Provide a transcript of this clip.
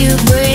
you break.